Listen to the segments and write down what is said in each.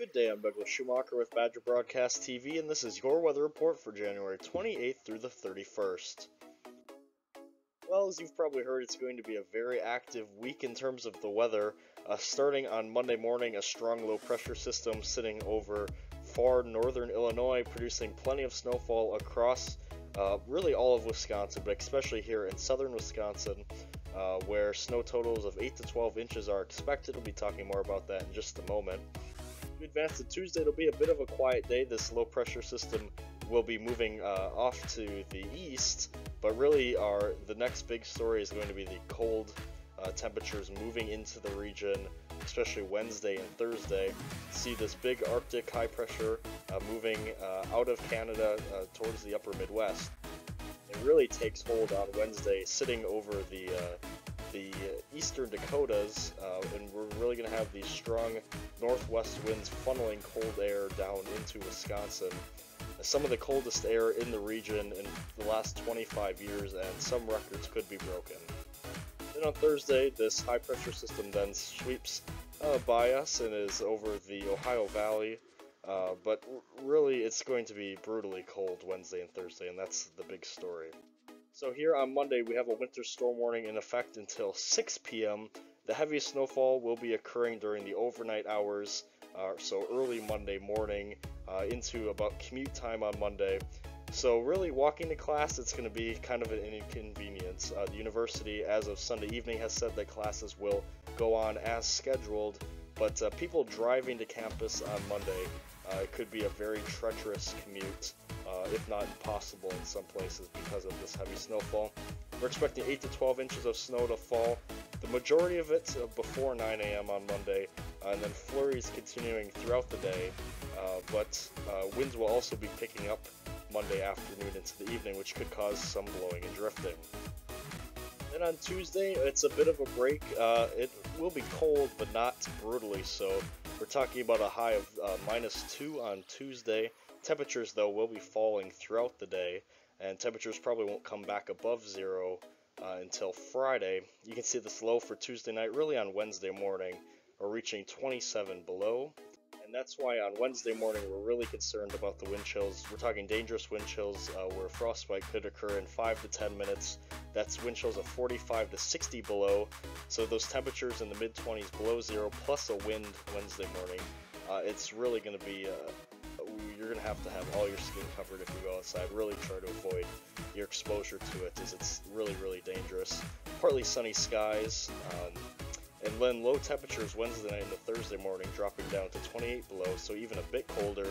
Good day, I'm Douglas Schumacher with Badger Broadcast TV, and this is your weather report for January 28th through the 31st. Well, as you've probably heard, it's going to be a very active week in terms of the weather. Uh, starting on Monday morning, a strong low pressure system sitting over far northern Illinois, producing plenty of snowfall across uh, really all of Wisconsin, but especially here in southern Wisconsin, uh, where snow totals of 8 to 12 inches are expected. We'll be talking more about that in just a moment. Advance to Tuesday, it'll be a bit of a quiet day. This low pressure system will be moving uh, off to the east, but really our the next big story is going to be the cold uh, temperatures moving into the region, especially Wednesday and Thursday. See this big Arctic high pressure uh, moving uh, out of Canada uh, towards the upper Midwest. It really takes hold on Wednesday, sitting over the uh, the eastern Dakotas, uh, and we're really going to have these strong northwest winds funneling cold air down into Wisconsin. Some of the coldest air in the region in the last 25 years, and some records could be broken. Then on Thursday, this high pressure system then sweeps uh, by us and is over the Ohio Valley. Uh, but really, it's going to be brutally cold Wednesday and Thursday, and that's the big story. So here on Monday, we have a winter storm warning in effect until 6 p.m. The heaviest snowfall will be occurring during the overnight hours, uh, so early Monday morning uh, into about commute time on Monday. So really, walking to class, it's going to be kind of an inconvenience. Uh, the university, as of Sunday evening, has said that classes will go on as scheduled, but uh, people driving to campus on Monday, uh, it could be a very treacherous commute, uh, if not impossible in some places because of this heavy snowfall. We're expecting 8 to 12 inches of snow to fall, the majority of it uh, before 9 a.m. on Monday, uh, and then flurries continuing throughout the day, but winds will also be picking up Monday afternoon into the evening, which could cause some blowing and drifting. Then on Tuesday, it's a bit of a break. Uh, it will be cold, but not brutally so. We're talking about a high of uh, minus 2 on Tuesday. Temperatures, though, will be falling throughout the day, and temperatures probably won't come back above zero uh, until Friday. You can see this low for Tuesday night, really on Wednesday morning, we're reaching 27 below and that's why on Wednesday morning we're really concerned about the wind chills. We're talking dangerous wind chills uh, where frostbite could occur in 5 to 10 minutes. That's wind chills of 45 to 60 below, so those temperatures in the mid 20s below zero plus a wind Wednesday morning. Uh, it's really going to be, uh, you're going to have to have all your skin covered if you go outside. Really try to avoid your exposure to it as it's really, really dangerous. Partly sunny skies. Um, and then low temperatures Wednesday night into Thursday morning, dropping down to 28 below, so even a bit colder.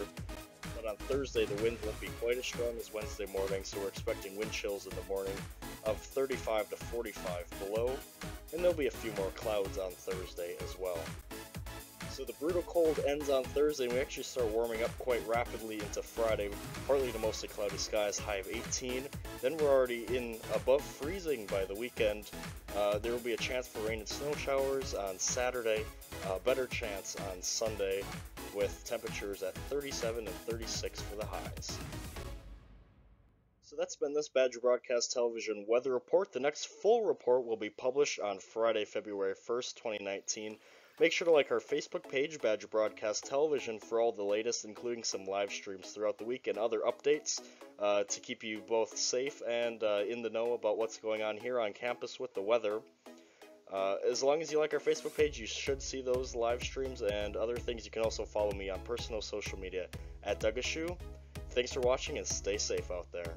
But on Thursday, the wind won't be quite as strong as Wednesday morning, so we're expecting wind chills in the morning of 35 to 45 below, and there'll be a few more clouds on Thursday as well. So the brutal cold ends on Thursday, and we actually start warming up quite rapidly into Friday, partly to mostly cloudy skies, high of 18. Then we're already in above freezing by the weekend. Uh, there will be a chance for rain and snow showers on Saturday, a better chance on Sunday, with temperatures at 37 and 36 for the highs. So that's been this Badger Broadcast Television weather report. The next full report will be published on Friday, February 1st, 2019. Make sure to like our Facebook page, Badger Broadcast Television, for all the latest, including some live streams throughout the week and other updates uh, to keep you both safe and uh, in the know about what's going on here on campus with the weather. Uh, as long as you like our Facebook page, you should see those live streams and other things. You can also follow me on personal social media at Dougashoe. Thanks for watching and stay safe out there.